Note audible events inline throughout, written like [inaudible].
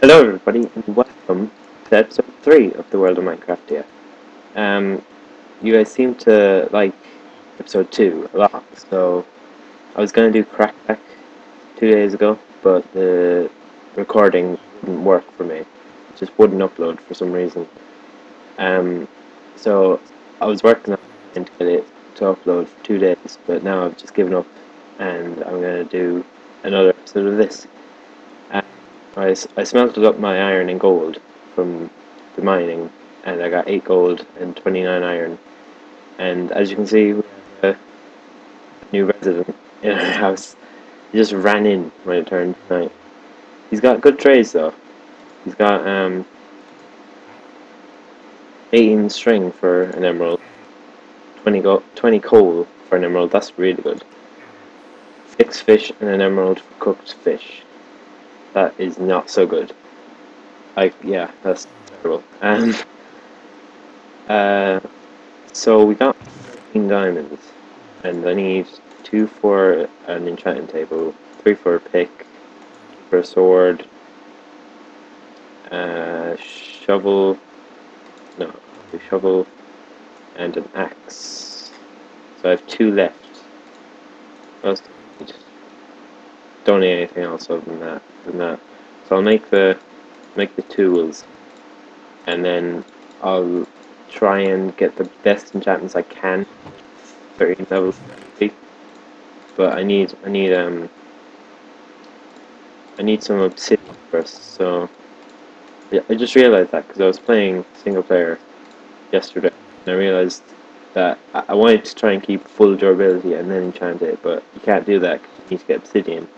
Hello everybody and welcome to episode 3 of the World of Minecraftia. Um, you guys seem to like episode 2 a lot, so I was going to do Crackback two days ago, but the recording didn't work for me. It just wouldn't upload for some reason. Um, so I was working on it to get it to upload for two days, but now I've just given up and I'm going to do another episode of this. I, I smelted up my iron and gold from the mining, and I got 8 gold and 29 iron. And as you can see, we have a new resident in our [laughs] house. He just ran in when it turned night. He's got good trades though. He's got um, 18 string for an emerald, 20, go 20 coal for an emerald, that's really good. 6 fish and an emerald for cooked fish that is not so good. Like, yeah, that's terrible. And [laughs] uh, so we got 15 diamonds, and I need two for an enchanting table, three for a pick, for a sword, uh, shovel, no, a shovel, and an axe. So I have two left. Don't need anything else other than that. Than that. So I'll make the make the tools, and then I'll try and get the best enchantments I can. Thirteen levels, but I need I need um I need some obsidian first. So yeah, I just realized that because I was playing single player yesterday, and I realized that I wanted to try and keep full durability and then enchant it, but you can't do that because you need to get obsidian.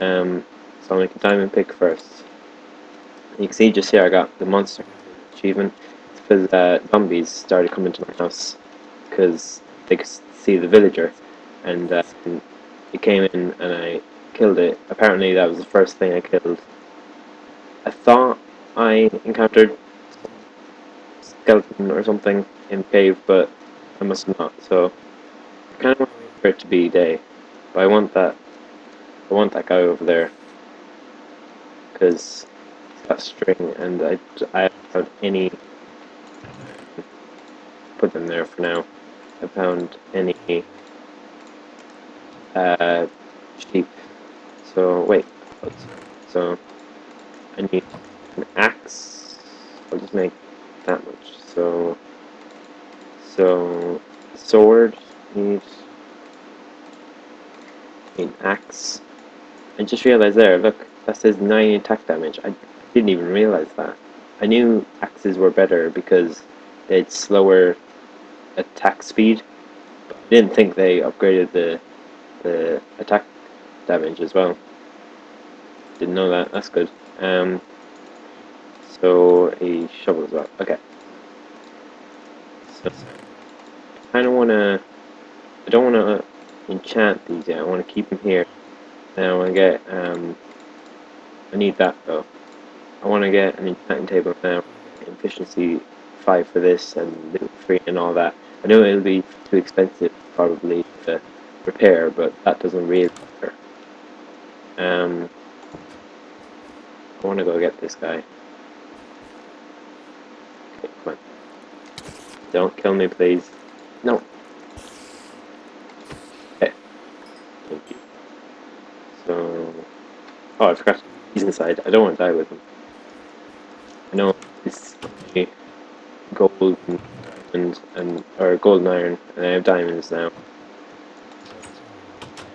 Um, so I'll make a diamond pick first. You can see just here I got the monster achievement because uh, zombies started coming to my house because they could see the villager and uh, it came in and I killed it. Apparently that was the first thing I killed. I thought I encountered skeleton or something in the cave, but I must not. So I kind of want it to be day, but I want that I want that guy over there because that string and I, I haven't found any put them there for now. I found any uh, sheep. So wait so I need an axe. I'll just make that much. So so sword need an axe. I just realized there, look, that says 9 attack damage. I didn't even realize that. I knew axes were better because they had slower attack speed, but I didn't think they upgraded the the attack damage as well. Didn't know that, that's good. Um, so a shovel as well, okay. So, I of want to, I don't want to enchant these yet, I want to keep them here and I want to get, um, I need that though. I want to get an enchanting table now, efficiency 5 for this and loot 3 and all that. I know it'll be too expensive probably to repair, but that doesn't really matter. Um, I want to go get this guy. Okay, come on. Don't kill me, please. No. Okay. So Oh, I forgot. He's inside. I don't want to die with him. I know it's gold and, and or gold and iron, and I have diamonds now.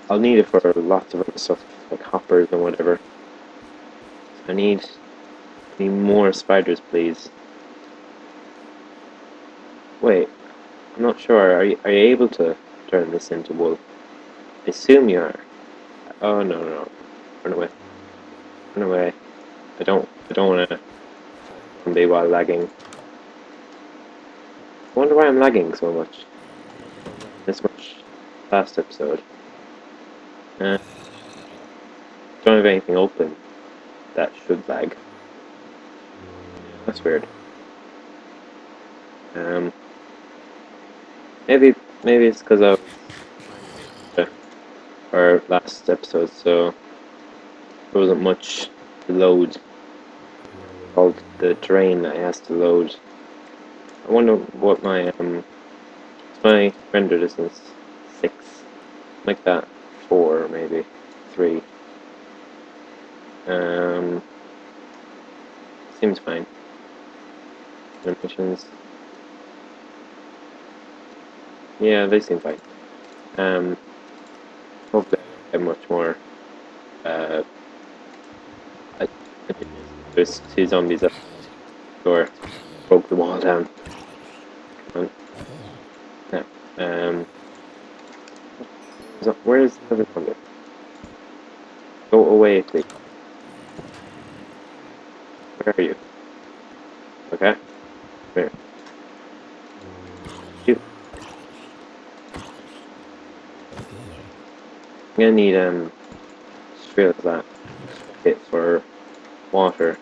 I'll need it for lots of other stuff, like hoppers and whatever. I need, I need more spiders, please. Wait, I'm not sure. Are you, are you able to turn this into wool? I assume you are. Oh, no, no, no. Run away. Run away. I don't, I don't want to be while lagging. I wonder why I'm lagging so much. This much last episode. Uh, don't have anything open that should lag. That's weird. Um, maybe maybe it's because of uh, our last episode, so there wasn't much to load. Called the terrain that it has to load. I wonder what my um my render distance six. Like that. Four maybe. Three. Um seems fine. Dimensions. Yeah they seem fine. Um hopefully I have much more uh I, there's two zombies up door broke the wall down Come. Um where is the other zombie? Go away, please. Where are you? Okay. Where? Shoot. I'm gonna need um straight that bit for water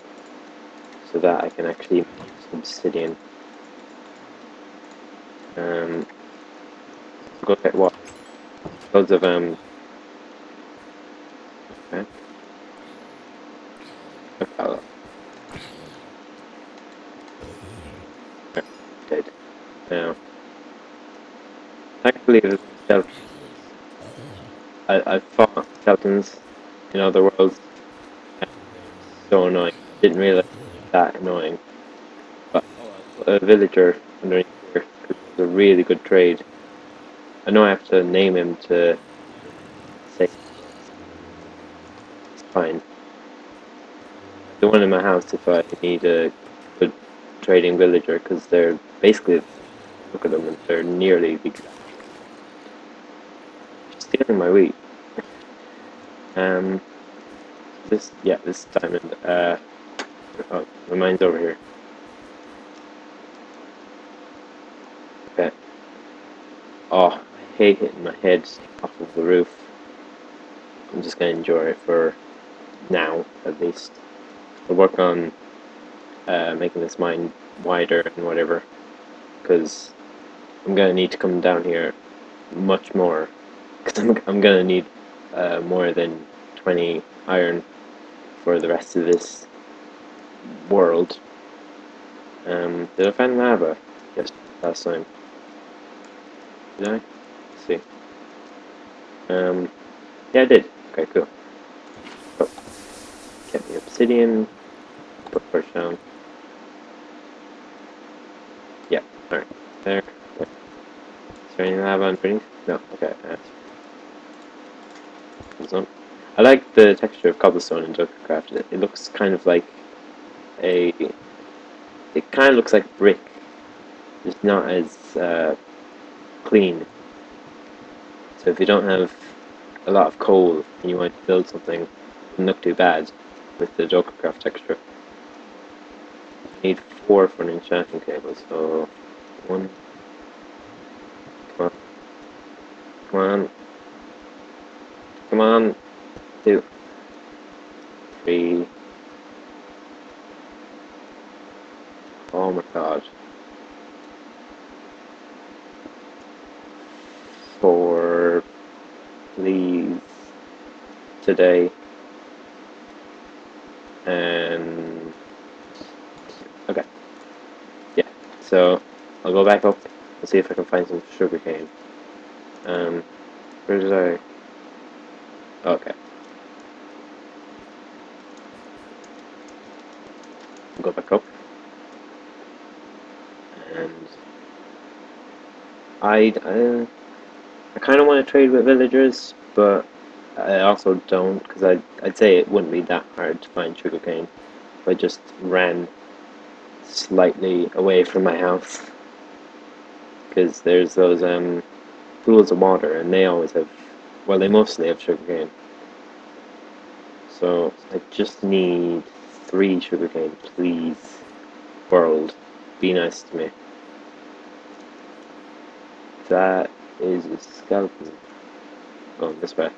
so that I can actually make some obsidian. Um go get what Loads of um okay. Dead. Now, thankfully, skeletons. I, I fought skeletons in other worlds. So annoying. Didn't realize that annoying. But a villager underneath here is a really good trade. I know I have to name him to say it's fine. The one in my house if I need a good trading villager because they're basically look at them and they're nearly stealing my wheat. [laughs] Um this yeah, this diamond uh oh my mine's over here. Okay. Oh, I hate hitting my head off of the roof. I'm just gonna enjoy it for now at least. I'll work on uh, making this mine wider and whatever because I'm gonna need to come down here much more [laughs] because I'm, I'm gonna need uh, more than 20 iron for the rest of this world. Um, did I find lava? Yes, last time. Did I? Let's see. Um, yeah, I did. Okay, cool. Oh, get the obsidian. Put first down. Yeah, alright. There. there. Is there any lava underneath? No, okay. That's. I like the texture of cobblestone in Dokucraft. It, it looks kind of like a. It kind of looks like brick. It's not as uh, clean. So if you don't have a lot of coal and you want to build something, it doesn't look too bad with the Dokucraft texture. I need four for an enchanting table, so one. Come on. Come on. Come on. Two. Three. Oh my god. Four. Please. Today. And. Okay. Yeah, so I'll go back up and see if I can find some sugarcane. Um, where did I? Okay. Go back up. And I, I, I kind of want to trade with villagers, but I also don't because I'd, I'd say it wouldn't be that hard to find sugarcane if I just ran slightly away from my house. Because there's those um, pools of water and they always have, well, they mostly have sugarcane. So I just need three sugarcane, please. World, be nice to me. That is a skeleton. Going this way.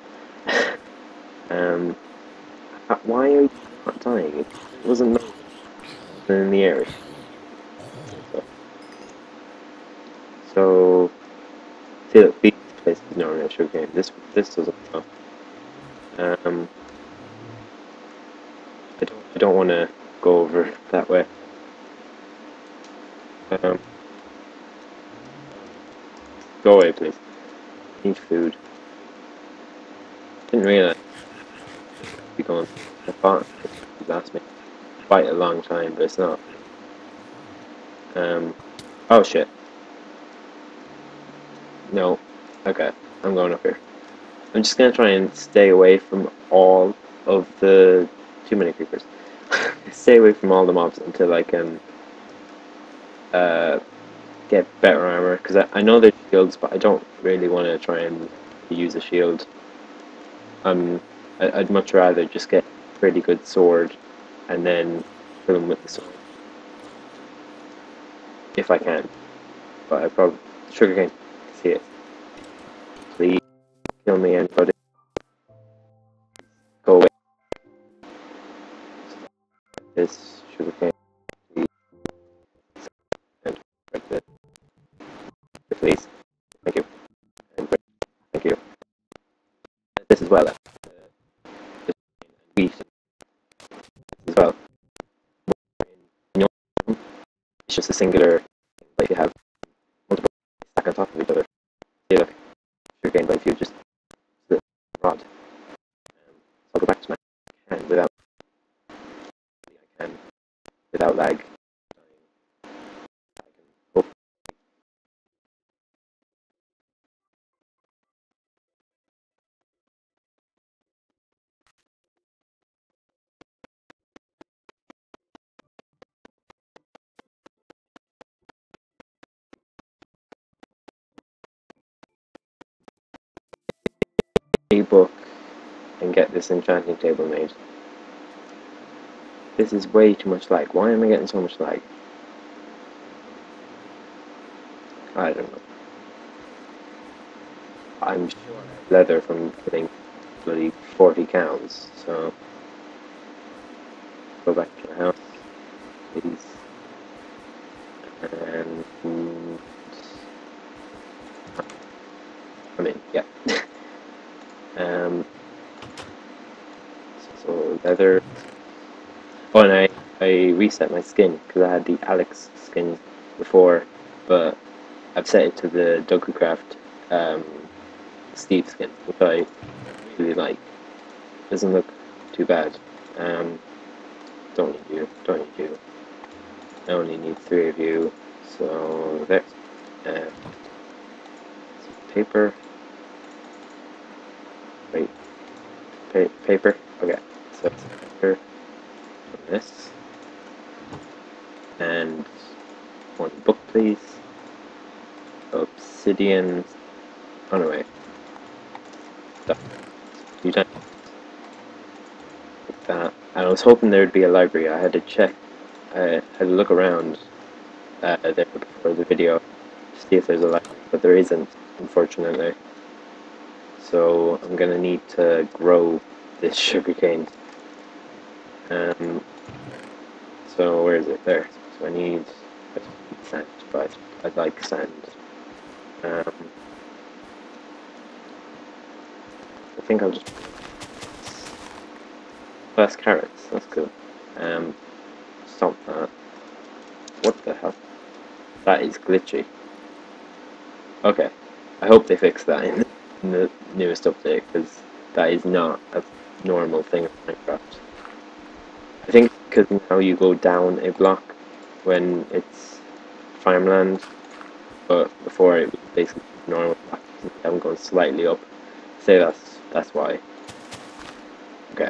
Um, uh, why are you not dying? It wasn't in the area. So, see, look, these places no real sugarcane. This this doesn't. Um, I don't I don't want to go over that way. Um, go away, please. Need food. Didn't realize. Be going. I thought it me quite a long time, but it's not. Um. Oh shit. No. Okay. I'm going up here. I'm just gonna try and stay away from all of the too many creepers. [laughs] stay away from all the mobs until I can uh, get better armor because I, I know there's shields, but I don't really want to try and use a shield. Um, I, I'd much rather just get a pretty good sword and then kill him with the sword if I can. But I probably sugarcane. See it. Please kill me, anybody. Go away. This. And right there. Please. Thank you. Thank you. And this as well. Uh, this wheat as well. No, it's just a singular, but you have multiple stack on top of each other. See, look, sugarcane, but if you just the rod, um, so I'll go back to my can without, I can without lag. I can go a book and get this enchanting table made. This is way too much lag. Why am I getting so much lag? I don't know. I'm sure leather from killing bloody 40 cows, so go back to the house, please. And I mean, yeah. um, Oh, and I I reset my skin because I had the Alex skin before, but I've set it to the Dokucraft um, Steve skin, which I really like. Doesn't look too bad. Um, don't need you. Don't need you. I only need three of you. So there. Uh, paper. Wait. Pa- paper. Okay. It's paper. From this. And one book, please. Obsidian. Oh no, wait. You done? Like that. And I was hoping there'd be a library. I had to check. I had to look around uh, there before the video to see if there's a library, but there isn't, unfortunately. So I'm gonna need to grow this [laughs] sugarcane. Um, so where is it? There. So I need, sand, but I'd like sand. Um, I think I'll just first carrots. That's good. Um, stop that. What the hell? That is glitchy. Okay, I hope they fix that in, in the newest update because that is not a normal thing in Minecraft. I think because now you go down a block when it's farmland, but before it was basically normal block. I'm going slightly up. Say that's that's why. Okay,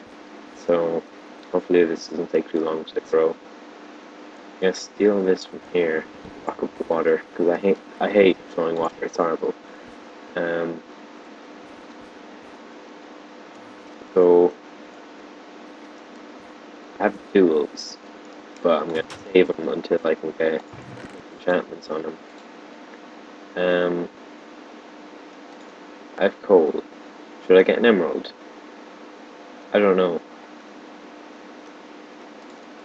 so hopefully this doesn't take too long to grow. I'm gonna steal this from here, back up the water, because I hate I hate throwing water. It's horrible. Um, so have duels, but I'm gonna save them until I can get enchantments on them. Um, I have coal. Should I get an emerald? I don't know.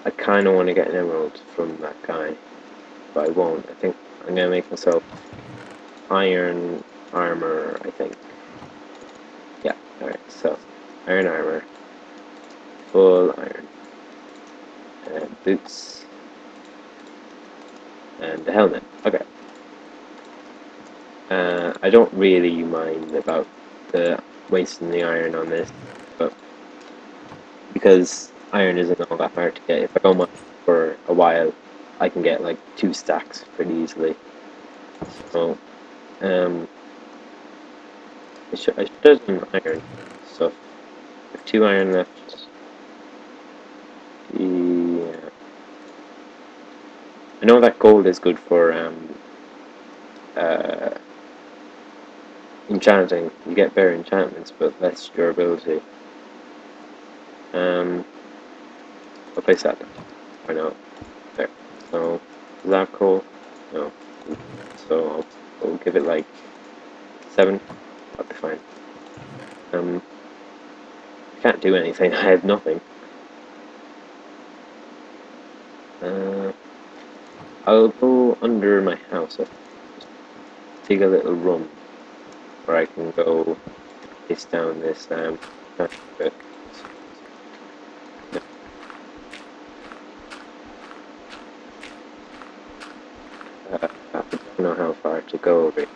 I kind of want to get an emerald from that guy, but I won't. I think I'm gonna make myself iron armor. I think. Yeah. All right. So iron armor, full iron, boots. And the helmet. Okay. Uh, I don't really mind about the wasting the iron on this, but because iron isn't all that hard to get, if I go much for a while, I can get like two stacks pretty easily. So, um, I should, I should have some iron stuff. I have two iron left. Yeah. I know that gold is good for um, uh, enchanting. You get better enchantments, but less durability. Um, I'll place that. Why not? There. So, is that cool? No. So I'll, I'll give it like seven. That'll be fine. Um, can't do anything. [laughs] I have nothing. Uh, I'll go under my house. I'll dig a little room where I can go place down this um, I don't know how far to go over here.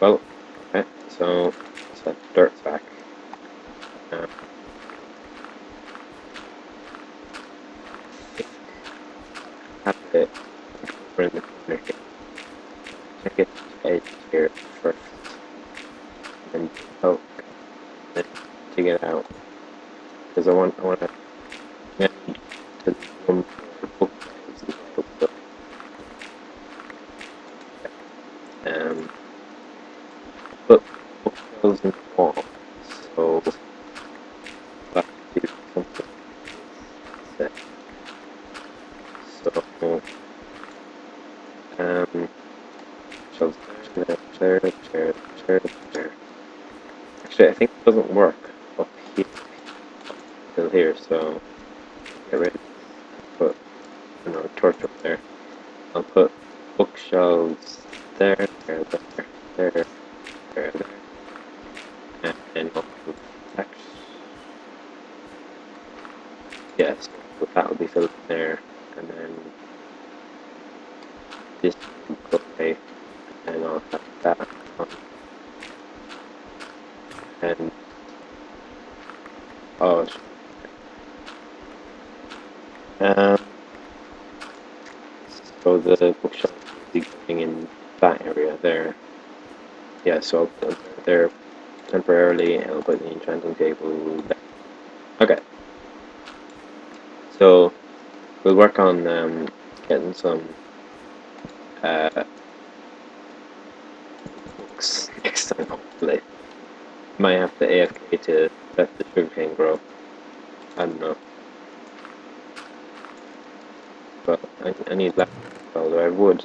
Well, okay, so it's a dirt sack. Uh, have it over in the corner here. Check it edge here first. And poke it to get out. Because I want I want to get to the room for bookshelves as well. So, um, put bookshelves in the wall. So that do something. Set. So um shelves there, there, there, there, there. Actually I think it doesn't work up here till here, so get rid of put know, torch up there. I'll put bookshelves there, there, there, there, there, there. And then I'll put text. Yes, that will be filled in there, and then this will and I'll have that on. And oh, um, so the bookshop going in that area there. Yeah, so there temporarily, and I'll put the enchanting table there. Okay. So we'll work on um, getting some uh, books next time, hopefully. Might have to AFK to let the sugarcane grow. I don't know. But I, I need that. Although I would.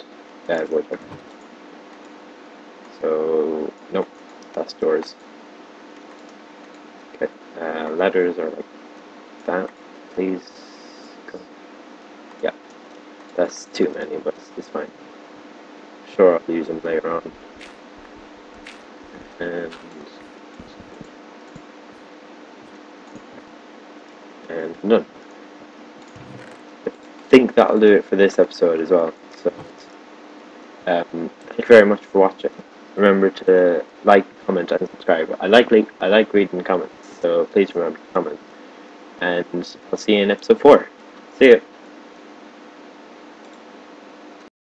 Yeah, I would. So, nope. That's doors. Okay. Uh, letters are like that. Please. Go. Yeah. That's too many, but it's, it's fine. Sure, I'll use them later on. And and none. Think that'll do it for this episode as well. So, um, thank you very much for watching. Remember to like, comment, and subscribe. I like I like reading comments, so please remember to comment. And I'll see you in episode four. See you.